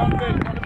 Outfit.